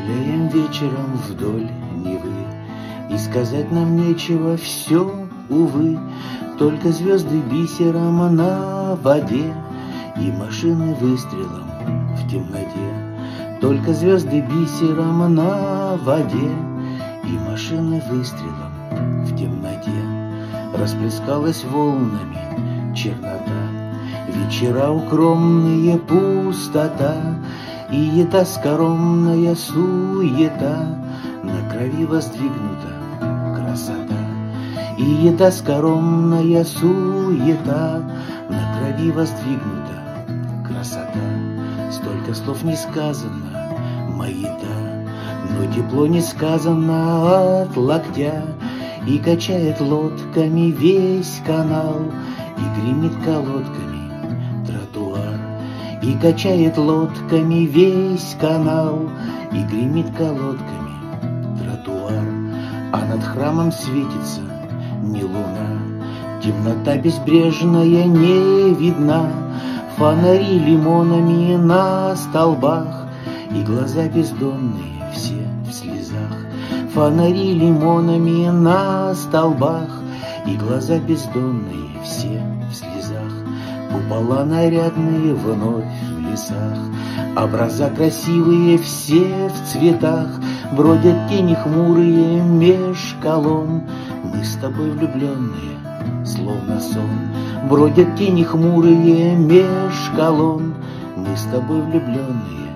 Гуляем вечером вдоль Невы, И сказать нам нечего все, увы, Только звезды бисером на воде И машины выстрелом в темноте. Только звезды бисером на воде И машины выстрелом в темноте. Расплескалась волнами чернота, Вечера укромные пустота, И эта скоромная суета На крови воздвигнута красота. И эта скоромная суета На крови воздвигнута красота. Столько слов не сказано, мои-то, Но тепло не сказано от локтя, И качает лодками весь канал, И гремит колодками И качает лодками весь канал, И гремит колодками тротуар, А над храмом светится не луна, Темнота безбрежная не видна, Фонари лимонами на столбах И глаза бездонные все в слезах. Фонари лимонами на столбах И глаза бездонные все в слезах. Купола нарядные вновь в лесах, Образа красивые все в цветах, Бродят тени хмурые меж колонн. Мы с тобой влюбленные, словно сон, Бродят тени хмурые меж колонн, Мы с тобой влюбленные,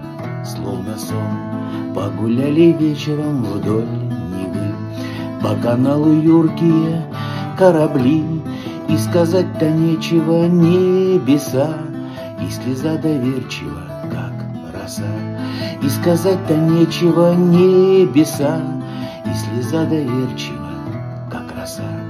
словно сон, Погуляли вечером вдоль Невы, По каналу юркие корабли, И сказать-то нечего небеса, И слеза доверчива, как роса, И сказать-то нечего небеса, И слеза доверчива, как роса.